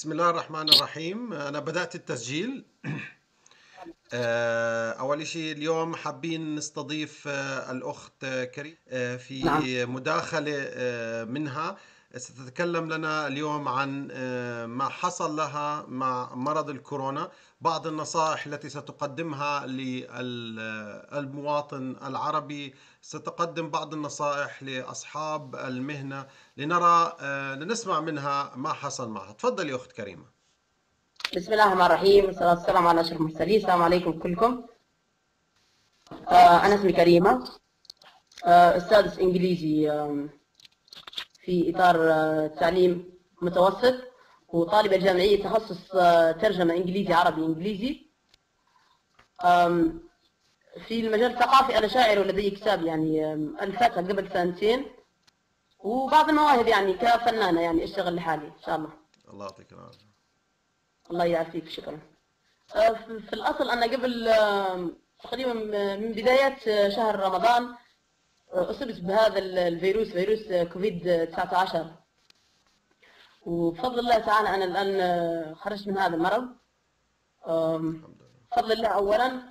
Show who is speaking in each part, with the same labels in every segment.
Speaker 1: بسم الله الرحمن الرحيم. أنا بدأت التسجيل. آه، أول شيء اليوم حابين نستضيف آه، الأخت كريم آه، في
Speaker 2: نعم.
Speaker 1: مداخلة منها. ستتكلم لنا اليوم عن آه، ما حصل لها مع مرض الكورونا. بعض النصائح التي ستقدمها للمواطن العربي ستقدم بعض النصائح لأصحاب المهنة لنرى آه، لنسمع منها ما حصل معها. تفضلي أخت كريمة.
Speaker 2: بسم الله الرحمن الرحيم والسلام على أشرف المرسلين. السلام عليكم كلكم. آه، أنا اسمي كريمة. أستاذ إنجليزي. في إطار آه، تعليم متوسط وطالبة جامعية تخصص آه، ترجمة إنجليزي عربي إنجليزي. في المجال الثقافي أنا شاعر ولدي كتاب يعني آم، ألفتها قبل سنتين وبعض المواهب يعني كفنانة يعني أشتغل لحالي إن شاء الله.
Speaker 1: الله يعطيك العافية.
Speaker 2: الله يعافيك شكرا. آه، في الأصل أنا قبل تقريبا من بداية شهر رمضان أصبت بهذا ال- الفيروس فيروس كوفيد 19 وبفضل الله تعالى أنا الآن خرجت من هذا المرض. بفضل الله أولا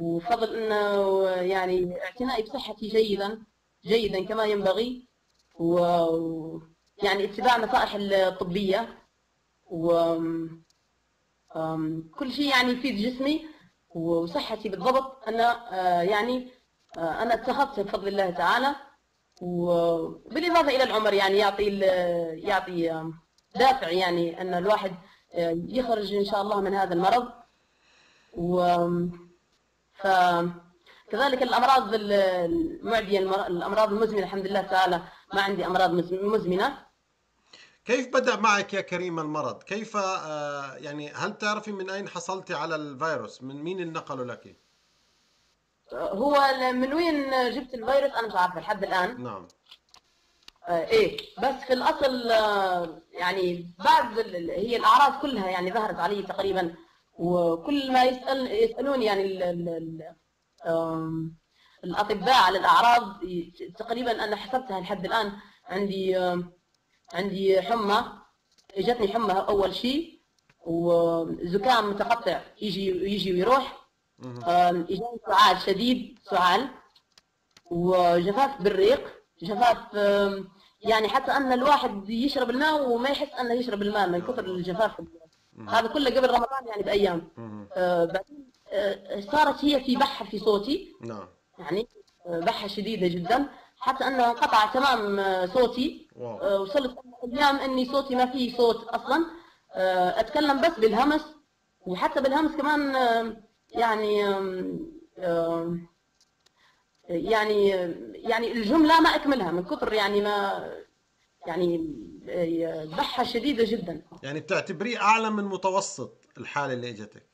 Speaker 2: وفضل أنه يعني اعتنائي بصحتي جيدا جيدا كما ينبغي و يعني اتباع النصائح الطبية. و كل شيء يعني يفيد جسمي وصحتي بالضبط. أنا آه، يعني أنا اتخذت بفضل الله تعالى وبالإضافة إلى العمر يعني يعطي يعطي آم، دافع يعني أن الواحد آه، يخرج إن شاء الله من هذا المرض. و ف كذلك الأمراض ال- المعدية الأمراض المزمنة الحمد لله تعالى ما عندي أمراض مز- مزمنة.
Speaker 1: كيف بدأ معك يا كريمة المرض؟ كيف آه، يعني هل تعرفي من أين حصلتي على الفيروس؟ من مين اللي نقله لك؟
Speaker 2: هو من وين جبت الفيروس؟ أنا مش عارفة لحد الآن.
Speaker 1: نعم.
Speaker 2: آه، إيه. بس في الأصل آه، يعني بعد هي الأعراض كلها يعني ظهرت علي تقريبا. وكل ما يسال يسألوني يعني ال ال ال آم، الأطباء على الأعراض تقريبا أنا حسبتها لحد الآن. عندي عندي حمى. إجتني حمى أول شيء وزكام متقطع. يجي يجي ويروح. اجاني سعال شديد سعال وجفاف بالريق. جفاف يعني حتى أن الواحد يشرب الماء وما يحس أنه يشرب الماء من كثر الجفاف. هذا كله قبل رمضان يعني
Speaker 1: بأيام.
Speaker 2: آه، بعدين آه، صارت هي في بحة في صوتي.
Speaker 1: نعم.
Speaker 2: يعني آه، بحة شديدة جدا. حتى أنه قطع تمام صوتي.
Speaker 1: واو.
Speaker 2: وصلت أيام إني صوتي ما فيه صوت أصلا. أتكلم بس بالهمس. وحتى بالهمس كمان يعني يعني يعني الجملة ما أكملها من كثر يعني ما يعني آه، بحه شديدة جدا.
Speaker 1: يعني بتعتبريه أعلى من متوسط الحالة اللي إجتك؟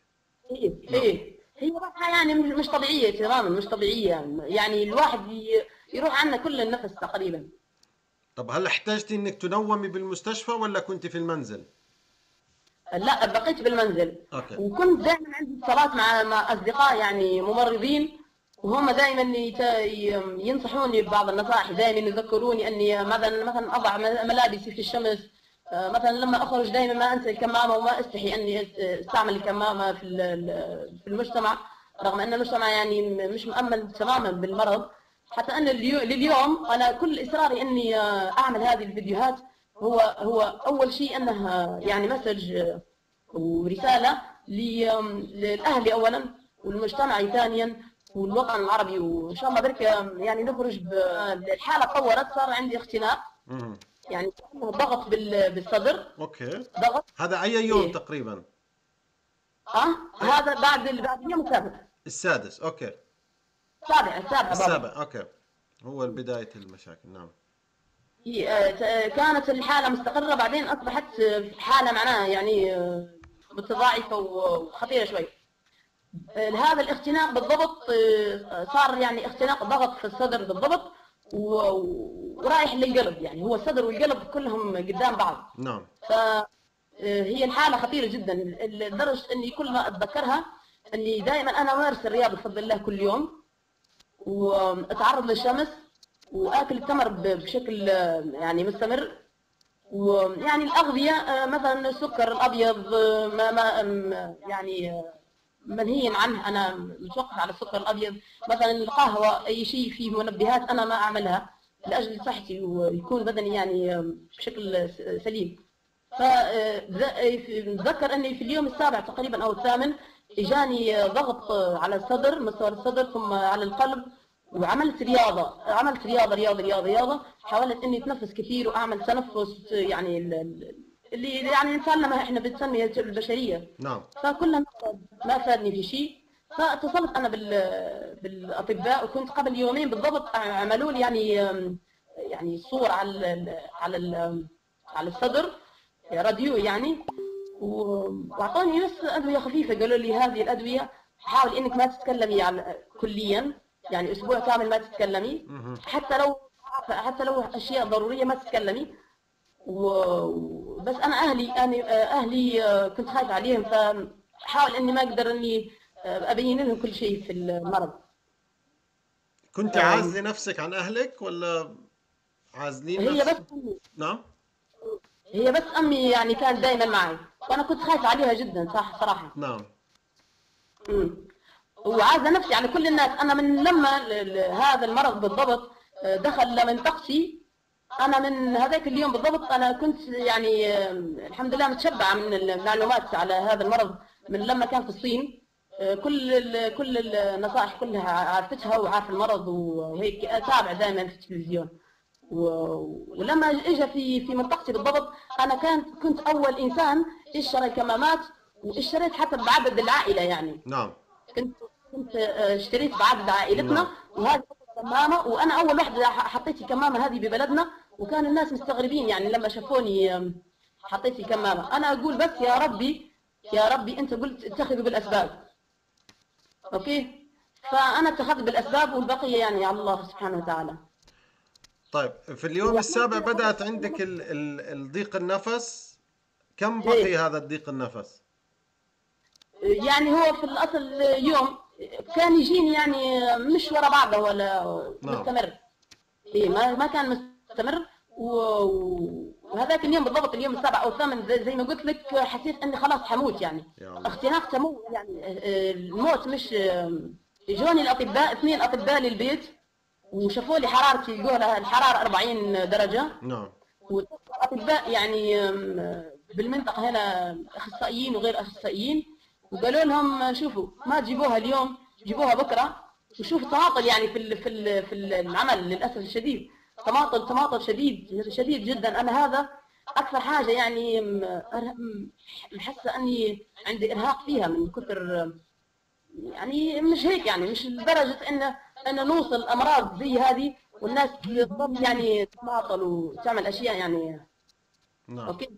Speaker 2: إيه إيه. هي بحه يعني مش طبيعية تماما مش طبيعية. يعني الواحد يروح عنه كل النفس تقريبا.
Speaker 1: طب هل احتجتي إنك تنومي بالمستشفى ولا كنت في المنزل؟
Speaker 2: لا بقيت بالمنزل.
Speaker 1: أوكي.
Speaker 2: وكنت دائما عندي اتصالات مع مع أصدقاء يعني ممرضين وهم دائما ينصحوني ببعض النصائح دائما يذكروني أني مثلا مثلا أضع مل- ملابسي في الشمس. آه، مثلا لما أخرج دائما ما أنسى الكمامة وما أستحي أني أستعمل الكمامة في في المجتمع رغم أن المجتمع يعني مش مؤمن تماما بالمرض. حتى أن لليوم أنا كل إصراري أني آه، أعمل هذه الفيديوهات. هو هو أول شيء أنه آه، يعني مسج آه، ورسالة ل- للأهل أولا والمجتمع ثانيا والوطن العربي. وإن شاء الله برك يعني نخرج ب- الحالة تطورت صار عندي اختناق. يعني ضغط بال- بالصدر.
Speaker 1: okay.
Speaker 2: ضغط.
Speaker 1: هذا أي يوم
Speaker 2: إيه.
Speaker 1: تقريبا؟
Speaker 2: آه هذا بعد ال- بعد اليوم السابع
Speaker 1: السادس okay.
Speaker 2: السابع السابع.
Speaker 1: السابع okay. هو بداية المشاكل نعم.
Speaker 2: آه، كانت الحالة مستقرة بعدين أصبحت آه، حالة معناها يعني آه، متضاعفة وخطيرة شوي. آه، هذا الاختناق بالضبط آه، صار يعني اختناق ضغط في الصدر بالضبط ورايح للقلب يعني. هو الصدر والقلب كلهم قدام بعض.
Speaker 1: نعم.
Speaker 2: فهي الحالة خطيرة جدا. لدرجة إني كل ما أتذكرها إني دائما أنا امارس الرياضة بفضل الله كل يوم واتعرض للشمس وآكل التمر بشكل آه، يعني مستمر. ويعني الأغذية آه، مثلا السكر الأبيض آه، ما ما يعني آه، منهي عنه. أنا متوقف على السكر الأبيض. مثلا القهوة أي شيء فيه منبهات أنا ما أعملها لأجل صحتي ويكون بدني يعني بشكل سليم. فذكر أني في اليوم السابع تقريبا أو الثامن إجاني ضغط على الصدر مستوى الصدر ثم على القلب. وعملت رياضة عملت رياضة رياضة رياضة رياضة. حاولت إني أتنفس كثير وأعمل تنفس يعني ال- ال- اللي يعني الانسان لما إحنا بنسميه البشرية.
Speaker 1: نعم.
Speaker 2: فكلها ما فاد- ما فادني في شيء. فاتصلت أنا بال بالأطباء وكنت قبل يومين بالضبط عملوا لي يعني يعني صور على ال على ال على الصدر راديو يعني. وأعطوني بس أدوية خفيفة قالوا لي هذه الأدوية حاول إنك ما تتكلمي على كليا. يعني أسبوع كامل ما تتكلمي. حتى لو حتى لو أشياء ضرورية ما تتكلمي و- بس أنا أهلي أنا أهلي كنت خايفة عليهم فحاول إني ما أقدر إني أبين لهم كل شيء في المرض
Speaker 1: كنت
Speaker 2: آه.
Speaker 1: عازلة نفسك عن أهلك ولا عازلين
Speaker 2: هي بس
Speaker 1: نفسك؟ نعم
Speaker 2: هي بس أمي يعني كانت دائما معي وأنا كنت خايفة عليها جدا صح صراحة
Speaker 1: نعم
Speaker 2: مم. وعازه نفسي على كل الناس. أنا من لما هذا المرض بالضبط آه، دخل منطقتي أنا من هذاك اليوم بالضبط أنا كنت يعني آه، الحمد لله متشبعة من المعلومات على هذا المرض من لما كان في الصين. آه، كل ال- كل النصائح كلها عرفتها وعارف المرض وهيك أتابع دائما في التلفزيون. ولما اجى في في منطقتي بالضبط أنا كانت كنت أول إنسان إشترى كمامات وإشتريت حتى بعدد العائلة يعني.
Speaker 1: نعم.
Speaker 2: كنت كنت آه، اشتريت بعدد عائلتنا
Speaker 1: نعم.
Speaker 2: وهذه كمامه وأنا أول واحدة ح- حطيت الكمامه هذه ببلدنا وكان الناس مستغربين يعني لما شافوني حطيت كمامة أنا أقول بس يا ربي يا ربي أنت قلت اتخذوا بالأسباب أوكي فأنا اتخذت بالأسباب والبقية يعني على الله سبحانه وتعالى
Speaker 1: طيب في اليوم السابع بدأت عندك ال ال الضيق النفس كم بقي
Speaker 2: إيه.
Speaker 1: هذا الضيق النفس؟
Speaker 2: يعني هو في الأصل يوم كان يجيني يعني مش ورا بعضه ولا
Speaker 1: نعم.
Speaker 2: مستمر. إيه ما ما كان مستمر و- وهذاك اليوم بالضبط اليوم السابع أو الثامن زي, زي ما قلت لك حسيت إني خلاص حموت يعني. اختناق تموت يعني. الموت مش جوني الأطباء اثنين أطباء للبيت وشافوا لي حرارتي يقول الحرارة 40 درجة.
Speaker 1: نعم.
Speaker 2: واطباء يعني بالمنطقة هنا أخصائيين وغير أخصائيين. وقالوا لهم شوفوا ما تجيبوها اليوم جيبوها بكرة وشوفوا تماطل يعني في ال- في ال- في العمل للأسف الشديد. تماطل تماطل شديد شديد جدا. أنا هذا أكثر حاجة يعني محسة أني عندي إرهاق فيها من كثر يعني مش هيك يعني مش لدرجة إن إن نوصل أمراض زي هذه والناس يعني تتماطل وتعمل أشياء يعني.
Speaker 1: نعم.
Speaker 2: أوكي؟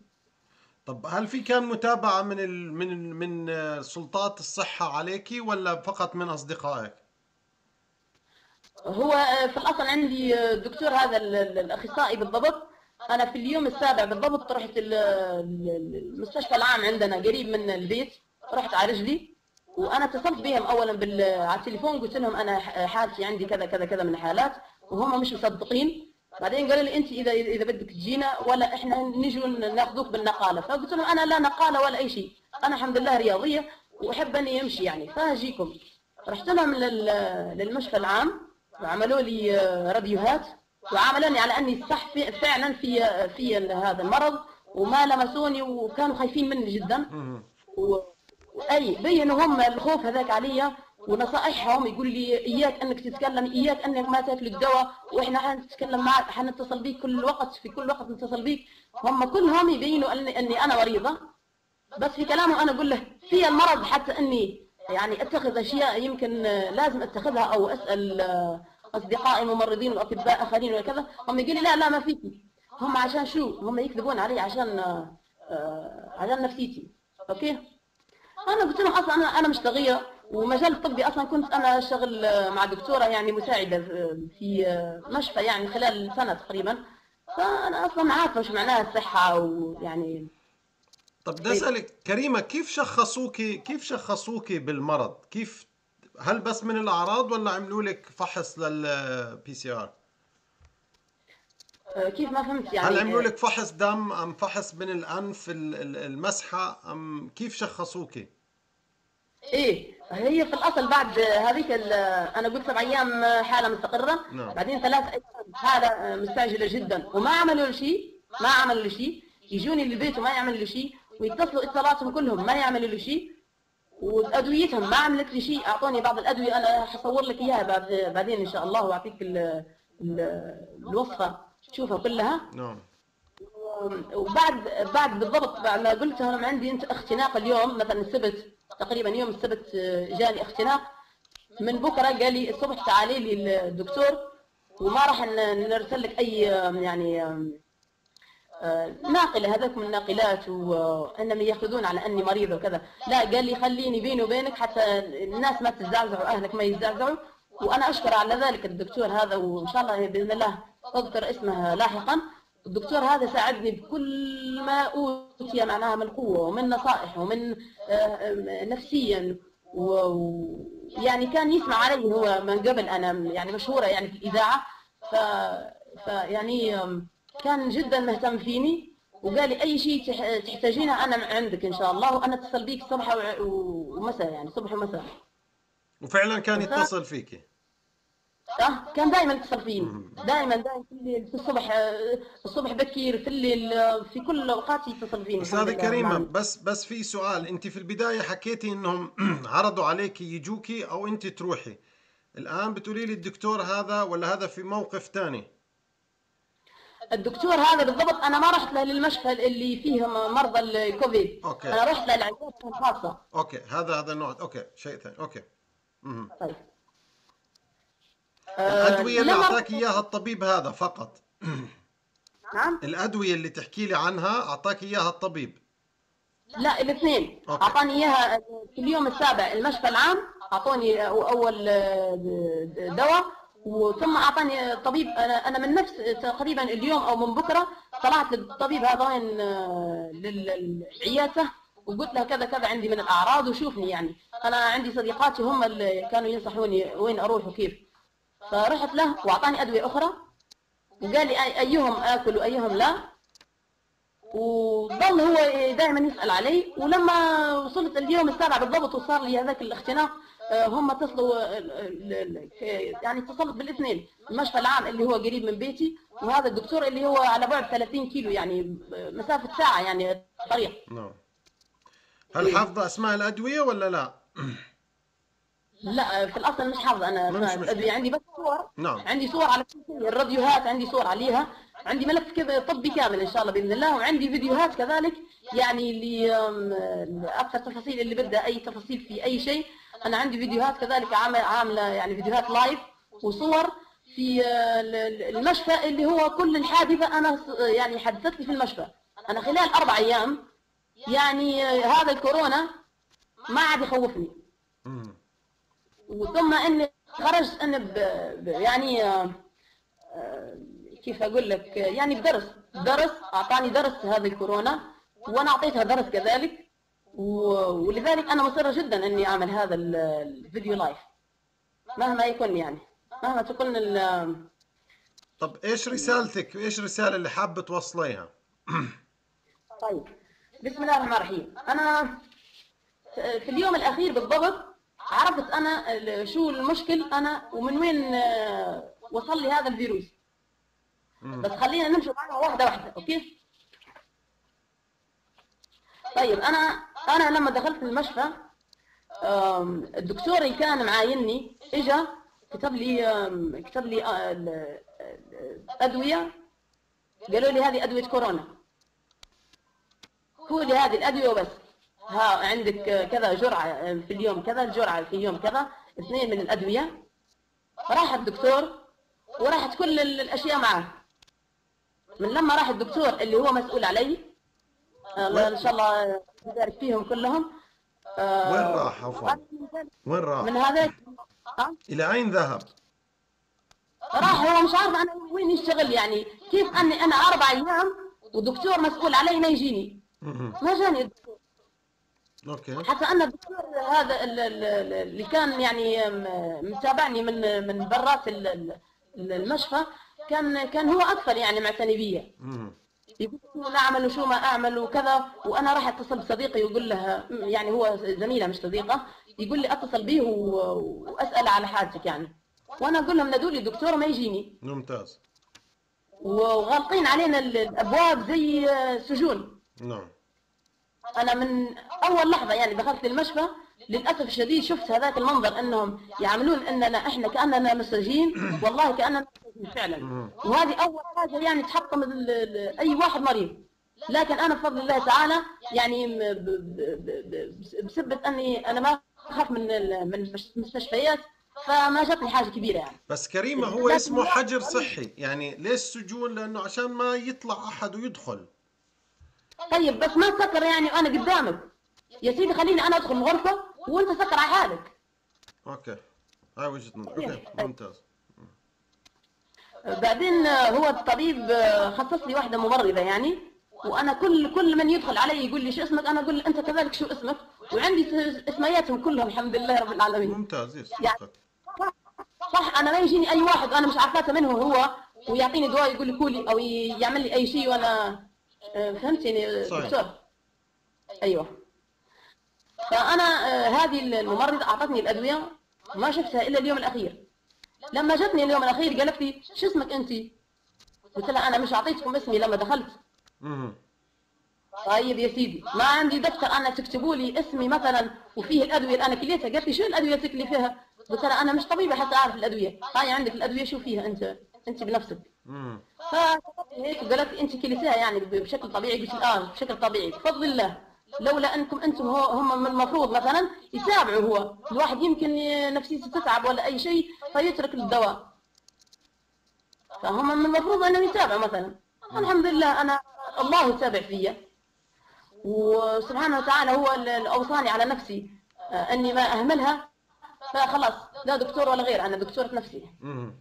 Speaker 1: طب هل في كان متابعة من ال من من سلطات الصحة عليكي ولا فقط من أصدقائك؟
Speaker 2: هو في الاصل عندي الدكتور هذا ال- ال- الأخصائي بالضبط. أنا في اليوم السابع بالضبط رحت ال- ال- المستشفى العام عندنا قريب من البيت. رحت على رجلي. وأنا اتصلت بهم اولا بال على التليفون. قلت لهم أنا ح- حالتي عندي كذا كذا كذا من الحالات وهم مش مصدقين. بعدين قالوا لي انت اذا اذا بدك تجينا ولا إحنا نجوا ناخذوك بالنقالة. فقلت لهم أنا لا نقالة ولا اي شيء. أنا الحمد لله رياضية واحب اني امشي يعني. فاجيكم. رحت لهم لل- للمشفى العام وعملوا لي راديوهات وعاملوني على اني صح فعلا في في هذا المرض وما لمسوني وكانوا خايفين مني جدا. و... اي بينوا هم الخوف هذاك علي ونصائحهم يقول لي إياك أنك تتكلم إياك أنك ما تاكل الدواء وإحنا حنتكلم معك حنتصل بيك كل وقت في كل وقت نتصل بيك. هم كلهم يبينوا اني, أني أنا مريضة. بس في كلامهم أنا أقول له في المرض حتى أني يعني أتخذ أشياء يمكن لازم أتخذها أو أسأل آه، أصدقائي ممرضين وأطباء أخرين وكذا. هم يقول لي لا لا ما فيكي هم عشان شو؟ هم يكذبون علي عشان آه، آه، عشان نفسيتي. okay؟ أنا قلت لهم أصلا أنا أنا مش صغيره ومجال الطبي أصلا كنت أنا اشتغل آه، مع دكتورة يعني مساعدة في- مشفى يعني خلال سنة تقريبا فأنا أصلا عارفه وش معناها الصحة ويعني
Speaker 1: طب بدي أسألك كريمة كيف شخصوكي كيف شخصوكي بالمرض؟ كيف هل بس من الأعراض ولا عملوا لك فحص لل PCR؟
Speaker 2: آه، كيف ما فهمت يعني
Speaker 1: هل عملوا لك فحص دم أم فحص من الأنف ال- ال- المسحة أم كيف شخصوك
Speaker 2: إيه هي في الأصل بعد هذيك أنا قلت سبع أيام حالة مستقرة.
Speaker 1: نعم.
Speaker 2: بعدين ثلاث أيام حالة مستعجلة جدا. وما عملوا شيء ما عملوا شيء يجوني للبيت وما يعملوا شيء ويتصلوا اتصالاتهم كلهم ما يعملوا لي شيء وأدويتهم ما عملت لي شيء. أعطوني بعض الأدوية أنا حصور لك إياها بعد بعدين إن شاء الله وأعطيك ال- ال- الوصفة. تشوفها كلها.
Speaker 1: نعم.
Speaker 2: وبعد بعد بالضبط بعد ما قلت لهم عندي أنت اختناق اليوم مثلا السبت. تقريبا يوم السبت آه، جاني اختناق من بكرة قال لي الصبح تعالي لي الدكتور وما راح نرسل لك أي آه، يعني آه، آه، ناقله هذاك من الناقلات وانهم يأخذون على أني مريضه وكذا. لا قال لي خليني بيني وبينك حتى الناس ما تزعزع واهلك ما يزعزعوا. وأنا أشكر على ذلك الدكتور هذا وإن شاء الله بإذن الله أذكر اسمه لاحقا. الدكتور هذا ساعدني بكل ما أوتي معناها من قوة ومن نصائح ومن آه، آه، نفسيا. ويعني كان يسمع علي هو من قبل أنا يعني مشهورة يعني في الإذاعة. ف فيعني كان جدا مهتم فيني وقال لي أي شيء تح- تحتاجينه أنا عندك إن شاء الله وأنا أتصل بيك صبح ومساء يعني صبح ومساء.
Speaker 1: وفعلا كان يتصل فيك
Speaker 2: آه، كان دائما يتصل فيني دائما دائما في الليل في الصبح الصبح بكير في الليل في كل الأوقات يتصل فيني.
Speaker 1: كريمة
Speaker 2: نعم.
Speaker 1: بس بس في سؤال. أنت في البداية حكيتي إنهم عرضوا عليك يجوكي أو أنت تروحي. الآن بتقولي لي الدكتور هذا ولا هذا في موقف ثاني
Speaker 2: الدكتور هذا بالضبط أنا ما رحت له للمشفى اللي فيه مرضى الكوفيد.
Speaker 1: okay.
Speaker 2: أنا رحت له للعيادات الخاصه
Speaker 1: okay هذا هذا النوع. okay شيء ثاني. okay. مهم.
Speaker 2: طيب.
Speaker 1: الأدوية اللي أعطاك إياها الطبيب هذا فقط.
Speaker 2: نعم.
Speaker 1: الأدوية اللي تحكي لي عنها أعطاك إياها الطبيب.
Speaker 2: لا الاثنين. أعطاني إياها في اليوم السابع المشفى العام. أعطوني أول آه، دواء وثم أعطاني طبيب أنا أنا من نفس تقريبا اليوم أو من بكرة طلعت للطبيب هذين آه، لل- لعيادته وقلت له كذا كذا عندي من الأعراض وشوفني يعني. أنا عندي صديقاتي هم اللي كانوا ينصحوني وين أروح وكيف. فرحت له وأعطاني أدوية أخرى وقال لي أيهم آكل وأيهم لا. وظل هو دائما يسأل علي ولما وصلت اليوم السابع بالضبط وصار لي هذاك الاختناق آه، هم اتصلوا ال- يعني اتصلت بالاثنين المشفى العام اللي هو قريب من بيتي وهذا الدكتور اللي هو على بعد 30 كيلو يعني مسافة ساعة يعني طريق.
Speaker 1: نعم. هل حافظة أسماء الأدوية ولا لا؟
Speaker 2: لا في الأصل مش حافظة أنا
Speaker 1: مش
Speaker 2: عندي بس صور.
Speaker 1: نعم.
Speaker 2: عندي صور على كل شيء الراديوهات عندي صور عليها. عندي ملف كذا طبي كامل إن شاء الله بإذن الله وعندي فيديوهات كذلك. يعني اللي أكثر تفاصيل اللي بدها أي تفاصيل في أي شيء. أنا عندي فيديوهات كذلك عاملة يعني فيديوهات لايف وصور في آه، ال- ال- المشفى اللي هو كل الحادثه أنا يعني حدثت لي في المشفى. أنا خلال أربع أيام يعني آه، هذا الكورونا ما عاد يخوفني. وثم إني خرجت أنا ب... ب... يعني آه، آه، كيف أقول لك يعني بدرس درس أعطاني درس هذه الكورونا وأنا أعطيتها درس كذلك و... ولذلك أنا مصرة جدا إني أعمل هذا ال- الفيديو لايف مهما يكون يعني مهما تكون ال...
Speaker 1: طب إيش رسالتك؟ إيش الرسالة اللي حابة توصليها؟
Speaker 2: طيب بسم الله الرحمن الرحيم. أنا في اليوم الأخير بالضبط عرفت أنا شو المشكل أنا ومن وين آه، وصل لي هذا الفيروس. بس خلينا نمشي معنا واحدة واحدة أوكي؟ طيب أنا أنا لما دخلت المشفى الدكتور اللي كان معايني إجا كتب لي كتب لي آه، ال- الادويه قالوا لي هذه أدوية كورونا. هو لي هذه الأدوية وبس. ها عندك كذا جرعة في اليوم كذا الجرعة في اليوم كذا اثنين من الأدوية. راح الدكتور وراحت كل ال- الأشياء معه من لما راح الدكتور اللي هو مسؤول علي الله إن شاء الله يبارك فيهم كلهم. آه،
Speaker 1: وين راح عفوا؟ وين راح؟
Speaker 2: من هذاك ها؟
Speaker 1: إلى أين ذهب؟
Speaker 2: راح هو مش عارف أنا وين يشتغل يعني. كيف أني أنا أربع أيام ودكتور مسؤول علي ما يجيني. ما جاني الدكتور.
Speaker 1: أوكي.
Speaker 2: حتى ان الدكتور هذا ال- ال- ال- اللي كان يعني متابعني من من برات ال- ال- المشفى كان كان هو أكثر يعني معتني بيا. يقول شو نعمل وشو ما أعمل وكذا وأنا راح أتصل بصديقي ويقول له يعني هو زميلة مش صديقة يقول لي أتصل به وأسأل على حالتك يعني وأنا أقول لهم نادوا لي دكتور ما يجيني
Speaker 1: ممتاز.
Speaker 2: وغالقين علينا ال- الأبواب زي سجون.
Speaker 1: نعم.
Speaker 2: أنا من أول لحظة يعني دخلت المشفى للأسف الشديد شفت هذاك المنظر أنهم يعاملون أننا إحنا كأننا مساجين والله كأننا مساجين فعلا. وهذه أول حاجة يعني تحطم أي واحد مريض. لكن أنا بفضل الله تعالى يعني م- ب- ب- ب- ب- بسبه أني أنا ما أخاف من من المستشفيات فما جاتني حاجة كبيرة يعني.
Speaker 1: بس كريمة هو اسمه حجر صحي. يعني ليش سجون؟ لأنه عشان ما يطلع أحد ويدخل.
Speaker 2: طيب بس ما تسكر يعني وأنا قدامك. يا سيدي خليني أنا أدخل الغرفة وأنت سكر على حالك.
Speaker 1: okay. هاي وجهة نظر. okay ممتاز.
Speaker 2: بعدين هو الطبيب خصص لي واحدة ممرضه يعني وأنا كل كل من يدخل علي يقول لي شو اسمك؟ أنا أقول له أنت كذلك شو اسمك؟ وعندي اسمياتهم كلهم الحمد لله رب العالمين.
Speaker 1: ممتاز yes
Speaker 2: يعني صح أنا ما يجيني أي واحد أنا مش عارفاته منه هو ويعطيني دواء يقول لي كولي أو يعمل لي أي شيء وأنا آه، فهمتني
Speaker 1: صحيح.
Speaker 2: دكتور؟ أيوه. فأنا آه، هذه الممرضة أعطتني الأدوية ما شفتها إلا اليوم الأخير. لما جتني اليوم الأخير قالت لي شو اسمك أنت؟ قلت لها أنا مش أعطيتكم اسمي لما دخلت. طيب يا سيدي ما عندي دفتر أنا تكتبوا لي اسمي مثلا وفيه الأدوية اللي أنا كليتها قالت لي شو الأدوية اللي تكلي فيها؟ قلت لها أنا مش طبيبة حتى أعرف الأدوية. هاي عندك الأدوية شو فيها أنت؟ أنت بنفسك. لي هيك وقالت لي أنت كليتها يعني بشكل طبيعي. قلت لها آه بشكل طبيعي. بفضل الله لولا أنكم أنتم هم من المفروض مثلا يتابعوا هو. الواحد يمكن نفسيته تتعب ولا أي شيء فيترك الدواء. فهم من المفروض انهم يتابعوا مثلا. الحمد لله أنا الله يتابع فيا. وسبحانه وتعالى هو اللي اوصاني على نفسي آه، أني ما أهملها فخلاص لا دكتور ولا غير أنا دكتورة نفسي. آه،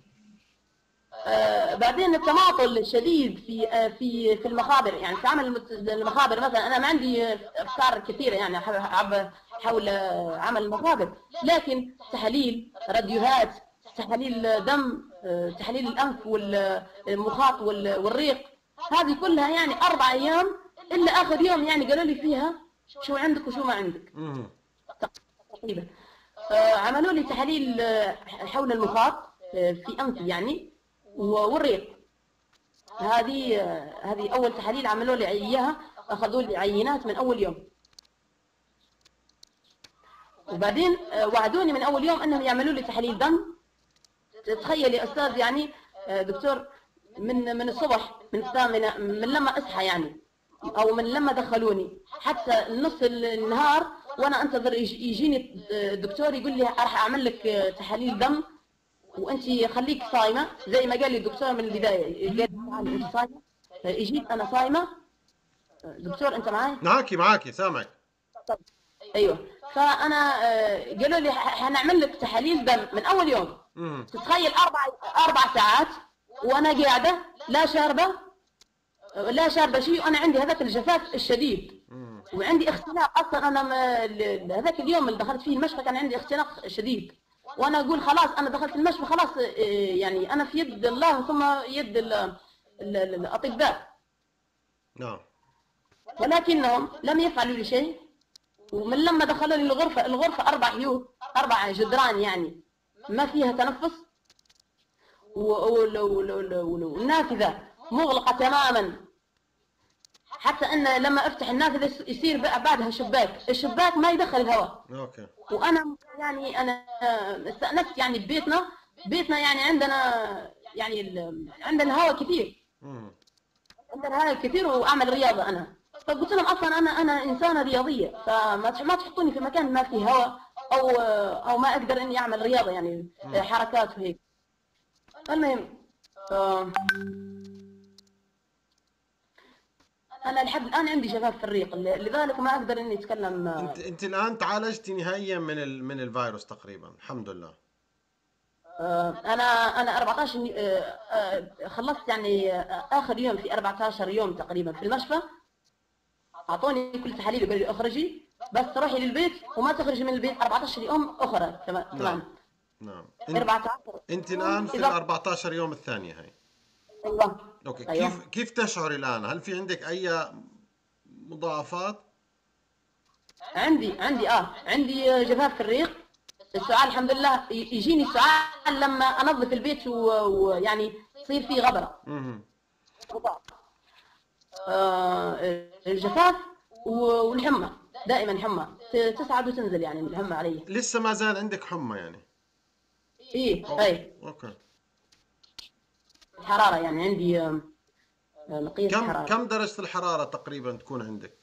Speaker 2: بعدين التماطل الشديد في آه، في في المخابر يعني في عمل المخابر مثلا أنا ما عندي آه، أفكار كثيرة يعني حول آه، عمل المخابر. لكن تحاليل راديوهات تحاليل دم آه، تحاليل الأنف والمخاط وال- والريق هذه كلها يعني أربع أيام إلا آخر يوم يعني قالوا لي فيها شو عندك وشو ما عندك. تقريبا. آه، عملوا لي تحاليل آه، حول المخاط آه، في أنفي يعني. و- والريق هذه آه، هذه أول تحاليل عملوا لي إياها اخذوا لي عينات من أول يوم. وبعدين آه، وعدوني من أول يوم أنهم يعملوا لي تحاليل دم. تخيل يا أستاذ يعني آه، دكتور من من الصبح من الثامنه من لما أصحى يعني أو من لما دخلوني. حتى نص النهار وأنا أنتظر يج- يجيني الدكتور يقول لي راح أعمل لك آه، تحاليل دم. وأنت خليك صايمة زي ما قال لي الدكتور من البداية قال أنت صايمة. إجيت أنا صايمة. دكتور أنت معي
Speaker 1: معاكي معاكي سامعك.
Speaker 2: أيوه. فأنا آه، قالوا لي حنعمل لك تحاليل دم من أول يوم. تتخيل أربع أربع ساعات وأنا قاعدة لا شاربة لا شاربة شيء وأنا عندي هذاك الجفاف الشديد. وعندي اختناق أصلا. أنا هذاك اليوم اللي دخلت فيه المشفى كان عندي اختناق شديد. وأنا أقول خلاص أنا دخلت المشفى خلاص إيه، يعني أنا في يد الله ثم يد ال- ال- ال- الأطباء.
Speaker 1: نعم.
Speaker 2: ولكنهم لم يفعلوا لي شيء. ومن لما دخلوا لي الغرفة الغرفة أربع حيوط أربع جدران يعني ما فيها تنفس. و- وال- وال- وال- وال- والنافذة مغلقة تماما. حتى أن لما أفتح النافذة يصير بعدها شباك. الشباك ما يدخل الهواء.
Speaker 1: أوكي.
Speaker 2: وأنا يعني أنا استأنست يعني ببيتنا. بيتنا يعني عندنا يعني ال- عندنا هواء كثير.
Speaker 1: مم.
Speaker 2: عندنا هذا كثير وأعمل رياضة أنا. فقلت لهم أصلا أنا أنا إنسانة رياضية. فما ما تحطوني في مكان ما فيه هواء أو أو ما أقدر إني أعمل رياضة يعني حركات وهيك. المهم آه، أنا لحد الان عندي جفاف في الريق. لذلك ما أقدر إني أتكلم آه،
Speaker 1: انت أنت الآن تعالجتي نهائيا من ال... من الفيروس تقريبا. الحمد لله.
Speaker 2: آه، أنا أنا 14 ي- آه، خلصت يعني آخر يوم في 14 يوم تقريبا في المشفى. أعطوني كل تحاليل وقالوا لي أخرجي. بس تروحي للبيت وما تخرجي من البيت. 14 يوم أخرى. تمام.
Speaker 1: نعم. نعم. انت,
Speaker 2: 14
Speaker 1: أنت الآن في ال
Speaker 2: إذا-
Speaker 1: 14 يوم الثانية هاي.
Speaker 2: أيوه
Speaker 1: أوكي
Speaker 2: أيوة.
Speaker 1: كيف كيف تشعر الآن؟ هل في عندك أي مضاعفات؟
Speaker 2: عندي عندي آه عندي جفاف في الريق. السعال الحمد لله يجيني السعال لما أنظف البيت ويعني يصير فيه
Speaker 1: غبرة.
Speaker 2: آه الجفاف والحمى دائما حمى. تصعد وتنزل يعني الحمى علي.
Speaker 1: لسه ما زال عندك حمى يعني؟
Speaker 2: إيه أي.
Speaker 1: أوكي.
Speaker 2: الحرارة يعني عندي آه، آه، مقياس
Speaker 1: كم
Speaker 2: الحرارة.
Speaker 1: كم درجة الحرارة تقريبا تكون عندك؟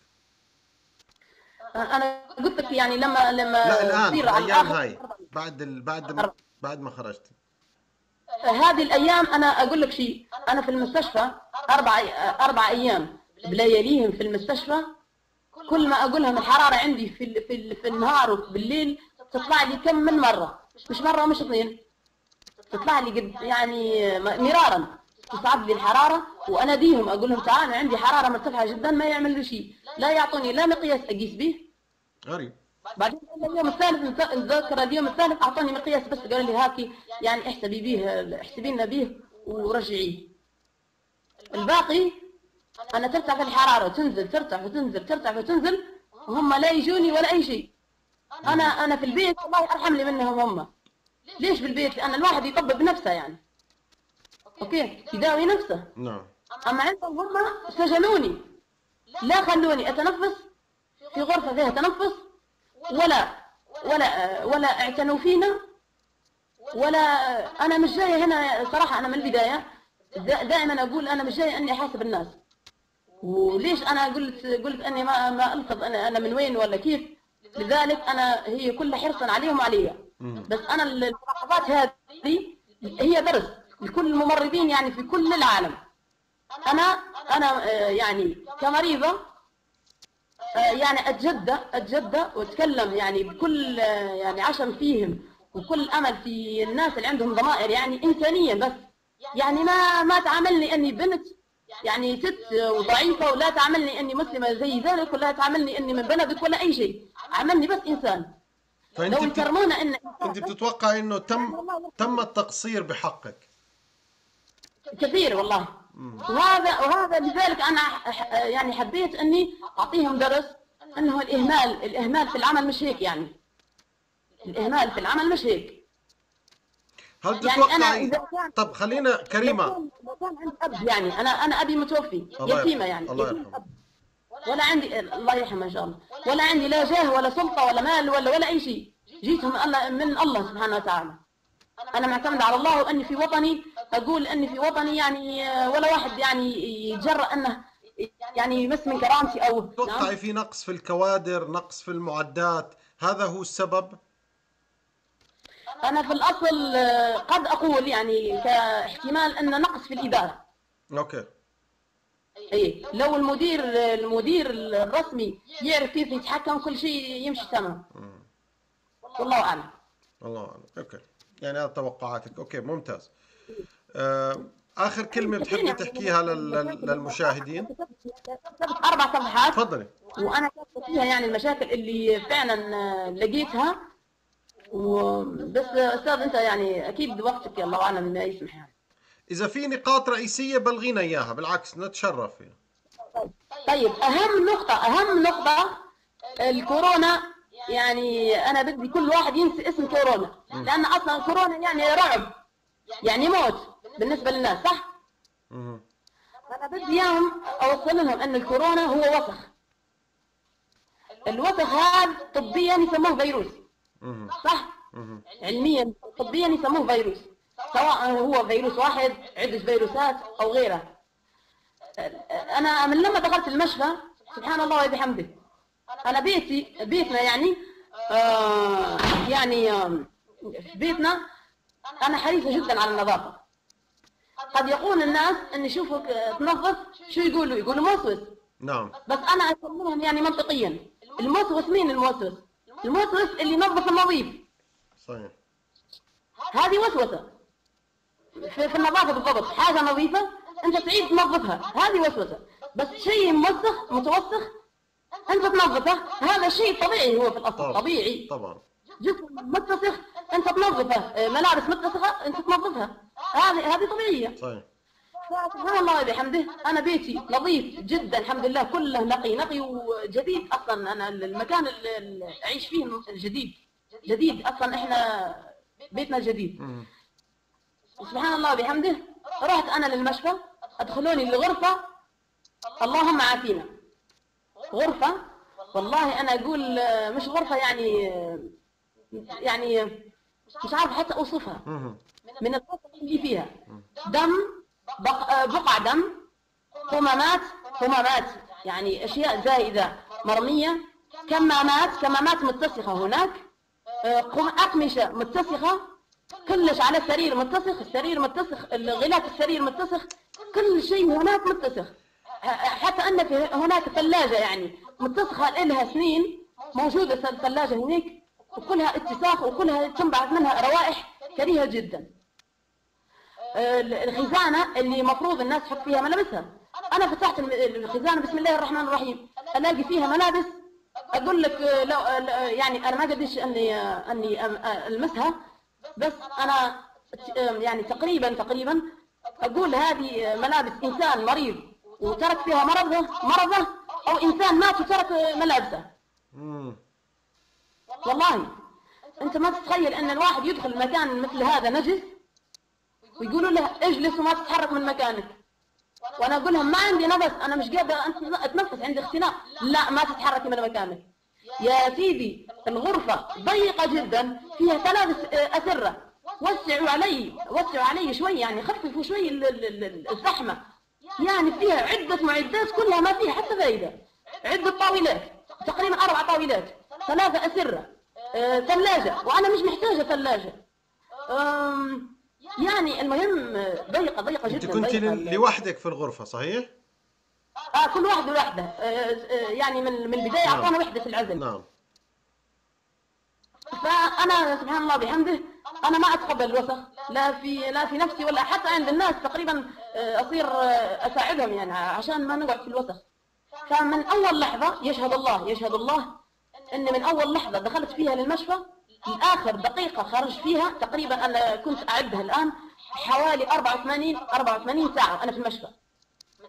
Speaker 2: آه، أنا قلت لك يعني لما لما
Speaker 1: لا الأيام
Speaker 2: الآخر-
Speaker 1: هاي بعد ال... بعد ما... بعد ما خرجت.
Speaker 2: هذه الأيام أنا أقول لك شيء. أنا في المستشفى أربع أربع أيام بلياليهم في المستشفى. كل ما أقول لهم الحرارة عندي في ال- في في النهار وبالليل تطلع لي كم من مرة. مش مرة ومش اثنين. تطلع لي قد يعني مرارا. تصعد لي الحرارة واناديهم أقول لهم تعالوا عندي حرارة مرتفعة جدا ما يعمل لي شيء. لا يعطوني لا مقياس أقيس به.
Speaker 1: غريب.
Speaker 2: بعدين اليوم الثالث نت- نتذكر اليوم الثالث أعطوني مقياس بس. قالوا لي هاكي يعني احسبي به احسبي لنا به ورجعيه. الباقي أنا ترتفع الحرارة وتنزل ترتفع وتنزل ترتفع وتنزل وهم لا يجوني ولا أي شيء. أنا أنا في البيت الله يرحم لي منهم هم. ليش في البيت لأن الواحد يطبب نفسه يعني. أوكي؟ يداوي نفسه.
Speaker 1: نعم.
Speaker 2: أما عندهم هم سجنوني لا خلوني أتنفس في غرفة فيها تنفس ولا ولا ولا اعتنوا فينا ولا أنا مش جاية هنا صراحة أنا من البداية. دا- دائما أقول أنا مش جاية إني أحاسب الناس. وليش أنا قلت قلت إني ما ما ألفظ أنا أنا من وين ولا كيف؟ لذلك أنا هي كلها حرصا عليهم وعليا بس أنا الملاحظات هذه هي درس لكل الممرضين يعني في كل العالم. أنا أنا آه، يعني كمريضة آه، يعني أتجدى أتجدى وأتكلم يعني بكل آه، يعني عشم فيهم وكل أمل في الناس اللي عندهم ضمائر يعني انسانيه بس. يعني ما ما تعاملني أني بنت يعني ست وضعيفة ولا تعاملني إني مسلمة زي ذلك ولا تعاملني إني من بلدك ولا أي شيء. عاملني بس إنسان.
Speaker 1: فأنت
Speaker 2: لو
Speaker 1: بت...
Speaker 2: يكرمونا إن
Speaker 1: أنت بتتوقع إنه تم تم التقصير بحقك.
Speaker 2: كثير والله. وهذا وهذا لذلك أنا ح- يعني حبيت إني أعطيهم درس إنه الاهمال الإهمال في العمل مش هيك يعني. الإهمال في العمل مش هيك.
Speaker 1: هل
Speaker 2: يعني أنا
Speaker 1: تتوقعي
Speaker 2: كان-
Speaker 1: طب خلينا كريمة.
Speaker 2: كان عندي أب يعني أنا أنا أبي متوفي
Speaker 1: يتيمة.
Speaker 2: يعني
Speaker 1: الله يرحمه.
Speaker 2: ولا عندي الله يرحمه إن شاء الله. ولا عندي لا جاه ولا سلطة ولا مال ولا ولا أي شيء. جيتهم الله من الله سبحانه وتعالى. أنا معتمده على الله وأني في وطني. أقول أني في وطني يعني آه، ولا واحد يعني يتجرأ أنه يعني يمس من كرامتي أو نعم.
Speaker 1: تتوقعي في نقص في الكوادر نقص في المعدات. هذا هو السبب؟
Speaker 2: أنا في الأصل آه، قد أقول يعني كاحتمال أن نقص في الإدارة.
Speaker 1: أوكي.
Speaker 2: اي لو المدير المدير الرسمي يعرف كيف يتحكم كل شيء يمشي تمام. والله أعلم.
Speaker 1: الله أعلم. okay. يعني هذا توقعاتك. okay ممتاز. آه، آخر كلمة بتحبي تحكيها لل- لل- للمشاهدين؟
Speaker 2: كتبت أربع صفحات.
Speaker 1: تفضلي.
Speaker 2: وأنا كاتبة فيها يعني المشاكل اللي فعلا آه، لقيتها. وبس أستاذ انت يعني أكيد وقتك الله اعلم ما يسمح يعني
Speaker 1: إذا في نقاط رئيسية بلغينا إياها بالعكس نتشرف فيها
Speaker 2: طيب أهم نقطة أهم نقطة الكورونا يعني أنا بدي كل واحد ينسى اسم كورونا لأن أصلا كورونا يعني رعب يعني موت بالنسبة للناس صح؟
Speaker 1: مهم.
Speaker 2: أنا بدي إياهم أوصل لهم إن الكورونا هو وسخ الوسخ هذا طبيا يسموه فيروس. صح؟ علميا طبيا يسموه فيروس. سواء هو فيروس واحد عدة فيروسات أو غيره. أنا من لما دخلت المشفى سبحان الله وبحمده أنا بيتي بيتنا يعني آه يعني آه بيتنا أنا حريصة جدا على النظافة. قد يقول الناس إن يشوفك تنظف شو يقولوا؟ يقولوا موسوس.
Speaker 1: نعم.
Speaker 2: بس أنا أسميهم يعني منطقيا. الموسوس مين الموسوس؟ الموسوس اللي ينظف النظيف.
Speaker 1: صحيح.
Speaker 2: هذه وسوسة. في, النظافة بالضبط. حاجة نظيفة أنت تعيد تنظفها. هذه وسوسة. بس شيء موسخ متوسخ أنت تنظفه. هذا شيء طبيعي هو في الأصل.
Speaker 1: طبعا
Speaker 2: طبيعي.
Speaker 1: طبعا.
Speaker 2: جسم متسخ أنت تنظفه. ملابس متسخة أنت تنظفها. هذه هذه طبيعية.
Speaker 1: صحيح.
Speaker 2: سبحان الله بحمده أنا بيتي نظيف جدا الحمد لله كله نقي نقي وجديد أصلا. أنا المكان اللي اعيش فيه جديد جديد أصلا إحنا بيتنا جديد. سبحان الله بحمده رحت أنا للمشفى أدخلوني لغرفه اللهم عافينا. غرفة والله أنا أقول آه، مش غرفة يعني يعني مش عارف حتى أوصفها.
Speaker 1: مم.
Speaker 2: من الغرفة اللي فيها دم بقع دم قمامات قمامات يعني أشياء زائدة مرمية. كمامات كمامات متسخة هناك؟ قم- أقمشة متسخة كلش على السرير متسخ السرير متسخ غلاف السرير متسخ كل شيء هناك متسخ. حتى أن في هناك ثلاجة يعني متسخة لها سنين موجودة الثلاجه هناك وكلها اتساخ وكلها تنبعث منها روائح كريهة جدا. الخزانه اللي مفروض الناس تحط فيها ملابسها. أنا فتحت الخزانة بسم الله الرحمن الرحيم. ألاقي فيها ملابس. أقول لك آه، لو آه، لا- يعني أنا ما قدرش أني آه، أني آه، ألمسها. بس أنا آه، يعني تقريبا تقريبا أقول هذه آه، ملابس إنسان مريض وترك فيها مرضه مرضه أو إنسان مات وترك آه، ملابسه. والله. أنت ما تتخيل أن الواحد يدخل مكان مثل هذا نجس ويقولوا له اجلس وما تتحرك من مكانك؟ وأنا أقول لهم ما عندي نفس أنا مش قادر أتنفس عندي اختناق. لا ما تتحركي من مكانك. يا سيدي الغرفة ضيقة جدا فيها ثلاث أسرة. وسعوا علي وسعوا علي شوي يعني خففوا شوي ال- ال- ال- الزحمة. يعني فيها عدة معدات كلها ما فيها حتى فايدة. عدة طاولات تقريبا أربع طاولات. ثلاثة أسرة. آه، ثلاجة. وأنا مش محتاجة ثلاجة. يعني المهم ضيقة ضيقة جدا
Speaker 1: انت كنت لوحدك في الغرفة صحيح؟
Speaker 2: آه كل واحد وحده آه آه يعني من من البداية
Speaker 1: نعم.
Speaker 2: أعطانا وحدة العزل.
Speaker 1: نعم.
Speaker 2: فأنا سبحان الله بحمده أنا ما أتقبل الوسخ لا في لا في نفسي ولا حتى عند الناس تقريبا آه، أصير آه، أساعدهم يعني عشان ما نقعد في الوسخ. فمن أول لحظة يشهد الله يشهد الله إن من أول لحظة دخلت فيها للمشفى لاخر دقيقة خرج فيها تقريبا أنا كنت أعدها الآن حوالي 84 84 ساعة أنا في المشفى.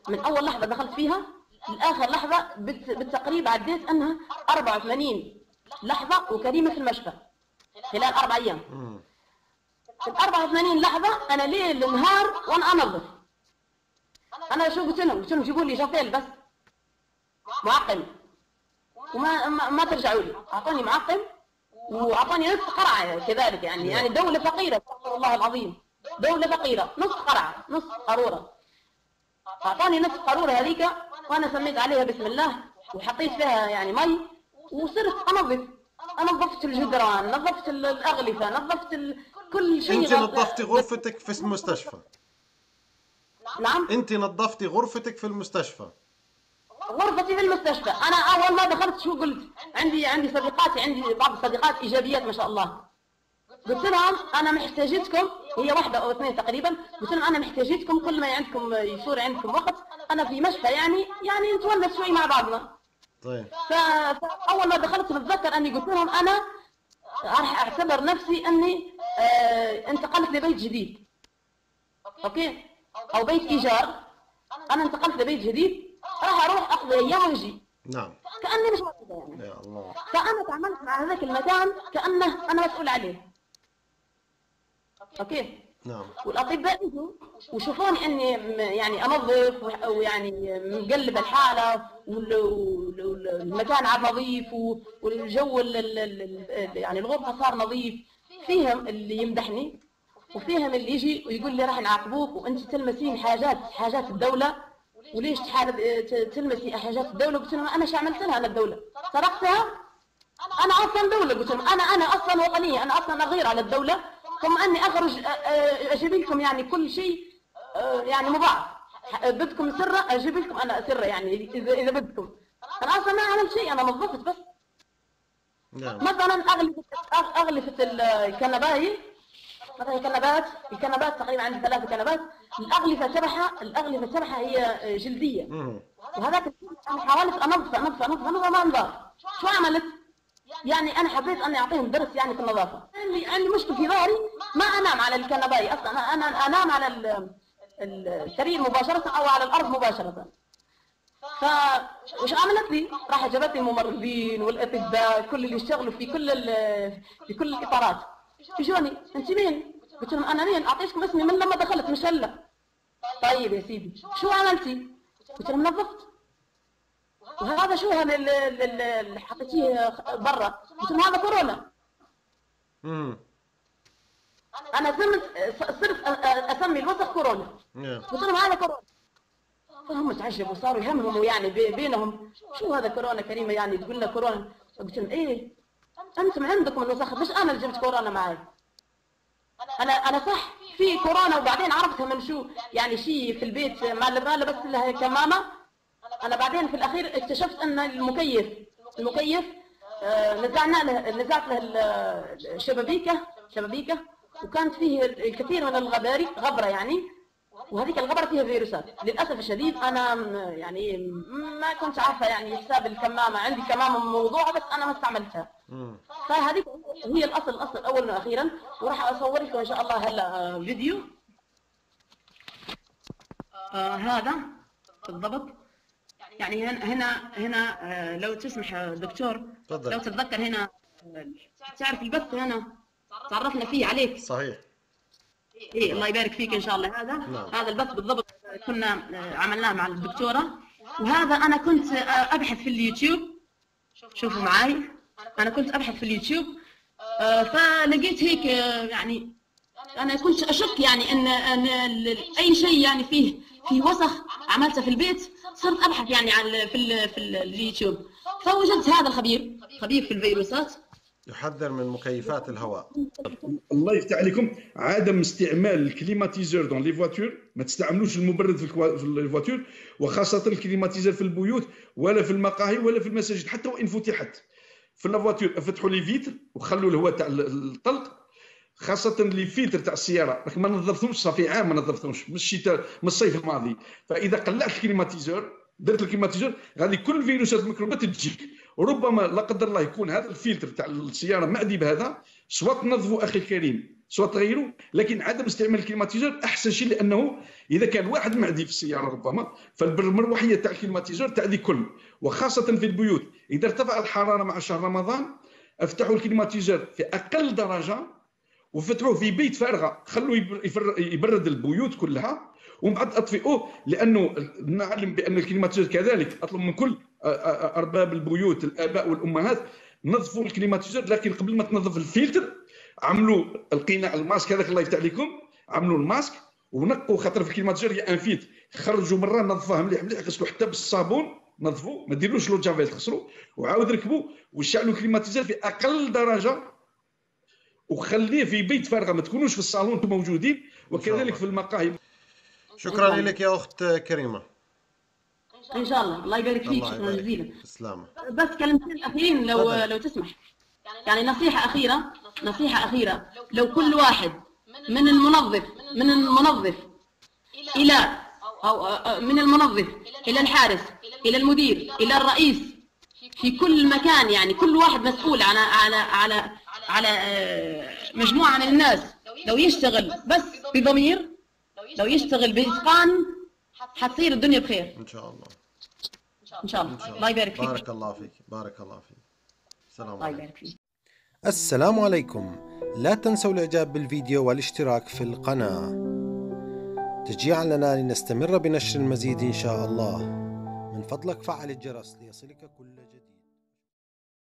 Speaker 2: من أول لحظة دخلت فيها لآخر لحظة بالت- بالتقريب عديت أنها 84 لحظة وكريمة في المشفى خلال أربع أيام.
Speaker 1: مم.
Speaker 2: في ال 84 لحظة أنا ليل نهار وأنا أنظف. أنا شو قلت لهم؟ قلت لهم جيبوا لي جافيل بس. معقم. وما ما, ما ترجعوا لي. أعطوني معقم. واعطوني نصف قرعة كذلك يعني يعني دولة فقيرة استغفر الله العظيم. دولة فقيرة نصف قرعة نصف قارورة. أعطاني نصف قارورة هذيك وأنا سميت عليها بسم الله وحطيت فيها يعني مي وصرت أنظف. نظفت الجدران نظفت ال- الأغلفة نظفت ال... كل شيء أنت
Speaker 1: نظفتي غرفتك في المستشفى.
Speaker 2: نعم.
Speaker 1: أنت نظفتي غرفتك في المستشفى.
Speaker 2: غرفتي في المستشفى. أنا أول ما دخلت شو قلت؟ عندي عندي صديقاتي عندي بعض الصديقات إيجابيات ما شاء الله. قلت لهم أنا محتاجتكم هي واحدة أو اثنين تقريبا. قلت لهم أنا محتاجتكم كل ما عندكم يصير عندكم وقت أنا في مشفى يعني يعني نتونس شوي مع بعضنا.
Speaker 1: طيب.
Speaker 2: فاول ما دخلت بتذكر أني قلت لهم أنا راح أعتبر نفسي أني آه انتقلت لبيت جديد. okay؟ أو بيت إيجار. أنا انتقلت لبيت جديد. راح أروح اقضي أيام واجي
Speaker 1: نعم.
Speaker 2: كأني مش موجوده يعني.
Speaker 1: يا الله.
Speaker 2: فأنا تعاملت مع هذاك المكان كأنه أنا مسؤول عليه. okay؟
Speaker 1: نعم.
Speaker 2: والأطباء يجوا وشوفوني اني يعني أنظف ويعني مقلب الحالة وال- وال- وال- والمكان عاد نظيف والجو ال- ال- ال- ال- يعني الغرفة صار نظيف. فيهم اللي يمدحني وفيهم اللي يجي ويقول لي راح نعاقبوك وأنت تلمسين حاجات حاجات الدولة وليش تحارب ت- تلمسي حاجات الدولة؟ قلت لهم أنا شو عملت لها أنا الدولة؟ سرقتها أنا أصلا دولة قلت لهم أنا أنا أصلا وطنية أنا أصلا أغير على الدولة ثم أني أخرج أجيب لكم يعني كل شيء يعني مضاعف. بدكم سرة أجيب لكم أنا سرة يعني إذا إذا بدكم. أنا أصلا ما عملت شيء أنا نظفت بس.
Speaker 1: نعم.
Speaker 2: مثلا أغلفة ال- الكنبايه مثلا كنبات الكنبات تقريبا عندي ثلاث كنبات. الأغلفة تبعها الأغلفة تبعها هي جلدية.
Speaker 1: مم.
Speaker 2: وهذاك أنا حاولت أنظف أنظف أنظف. انظف ما انظف شو عملت؟ يعني أنا حبيت اني أعطيهم درس يعني في النظافة. عندي عندي مشكلة في ظهري. ما أنام على الكنباية أصلا. أنا أنا أنام على ال- السرير مباشرة أو على الأرض مباشرة. فوش عملت لي؟ راحت جابت لي الممرضين والأطباء كل اللي يشتغلوا في كل في كل الإطارات. يجوني انت مين؟ قلت لهم أنا مين؟ أعطيتكم اسمي من لما دخلت مش هلا طيب يا سيدي شو عملتي؟ قلت لهم نظفت وهذا شو هذا ال- ال- ال- اللي حطيتيه برا؟ قلت لهم هذا كورونا
Speaker 1: امم
Speaker 2: أنا زمت صرت أسمي الوسخ كورونا
Speaker 1: يا.
Speaker 2: قلت لهم هذا كورونا فهم تعجبوا صاروا يهمهموا يعني بي- بينهم شو هذا كورونا كريمة يعني تقول لنا كورونا قلت لهم إيه أنتم عندكم الوسخ مش أنا اللي جبت كورونا معي أنا أنا صح في كورونا وبعدين عرفتها من شو يعني شيء في البيت ما لبست لها كمامة. أنا بعدين في الأخير اكتشفت إن المكيف المكيف آه، نزعنا له نزعت له ال- الشبابيكه شبابيكة وكانت فيه الكثير من الغباري غبرة يعني. وهذيك الغبرة فيها فيروسات. للأسف الشديد أنا يعني ما كنت عارفة يعني حساب الكمامة عندي كمامة موضوعة بس أنا ما استعملتها. فهذيك هي الأصل الأصل اولا وأخيرا. وراح أصور لكم إن شاء الله هلا آه، فيديو. آه هذا بالضبط. يعني هنا هنا هنا آه، لو تسمح يا دكتور.
Speaker 1: تفضل.
Speaker 2: لو تتذكر هنا آه، تعرف البث هنا؟ تعرفنا فيه عليك.
Speaker 1: صحيح.
Speaker 2: إيه الله يبارك فيك إن شاء الله. هذا
Speaker 1: نعم.
Speaker 2: هذا البث بالضبط كنا عملناه مع الدكتورة. وهذا أنا كنت آه، أبحث في اليوتيوب. شوفوا معي أنا كنت أبحث في اليوتيوب. آه، فلقيت هيك آه، يعني أنا كنت أشك يعني إن إن ال- أي شيء يعني فيه فيه وسخ عملته في البيت صرت أبحث يعني عن في ال في ال- اليوتيوب. فوجدت هذا الخبير خبير في الفيروسات.
Speaker 1: يحذر من مكيفات الهواء.
Speaker 3: الله يفتح عليكم. عدم استعمال ال climatiseur dans les voitures ما تستعملوش المبرد في ال voiture وخاصة ال climatiseur في البيوت ولا في المقاهي ولا في المساجد حتى وإن فتحت. في ال voiture فتحوا les vitres وخلوا الهواء تاع ال- الطلق. خاصة les filtres تاع السيارة. راك ما نظفتهمش صافي عام ما نظفتهمش من الشتاء من الصيف الماضي. فإذا قلعت ال climatiseur درت ال climatiseur غادي كل الفيروسات الميكروبات تجيك. وربما لا قدر الله يكون هذا الفلتر تاع السيارة معدي بهذا سواء تنظفوا أخي الكريم سواء تغيروا لكن عدم استعمال ال climatiseur أحسن شيء لأنه إذا كان واحد معدي في السيارة ربما فالمروحية تاع ال climatiseur تأذي كل وخاصة في البيوت. إذا ارتفع الحرارة مع شهر رمضان افتحوا ال climatiseur في أقل درجة وفتحوه في بيت فارغة. خلوه يبرد البيوت كلها. ومن بعد أطفئوه لأنه نعلم بأن ال climatiseur كذلك. أطلب من كل أ- أ- أرباب البيوت الآباء والأمهات نظفوا ال climatiseur لكن قبل ما تنظف الفلتر عملوا القناع الماسك هذاك الله يفتح عليكم عملوا الماسك ونقوا خاطر في ال climatiseur y a un filtre. خرجوا مرة نظفوها مليح مليح. غسلوا حتى بالصابون نظفوا. ما ديروش l'eau Javel تغسلوا. وعاود ركبوا وشعلوا ال climatiseur في أقل درجة. وخليه في بيت فارغة ما تكونوش في الصالون أنتم موجودين. وكذلك في المقاهي.
Speaker 1: شكرا لك يا أخت كريمة.
Speaker 2: ان شاء الله. الله يبارك فيك. شكرا جزيلا.
Speaker 1: تسلم.
Speaker 2: بس كلمتين أخيرين لو
Speaker 1: تفضل.
Speaker 2: لو تسمح. يعني نصيحة أخيرة. نصيحة أخيرة. لو كل واحد من المنظف من المنظف إلى أو- من المنظف إلى الحارس إلى المدير إلى الرئيس في كل مكان يعني كل واحد مسؤول على على على على آه، مجموعة من الناس. لو يشتغل بس بضمير لو يشتغل باتقان حتصير الدنيا بخير.
Speaker 1: إن شاء الله.
Speaker 2: إن شاء الله. الله. يبارك فيك
Speaker 1: بارك الله فيك. بارك الله فيك. السلام
Speaker 2: الله
Speaker 1: عليكم.
Speaker 2: يبارك فيك
Speaker 1: السلام عليكم. لا تنسوا الإعجاب بالفيديو والاشتراك في القناة. تشجيعا لنا لنستمر بنشر المزيد إن شاء الله. من فضلك فعل الجرس ليصلك كل جديد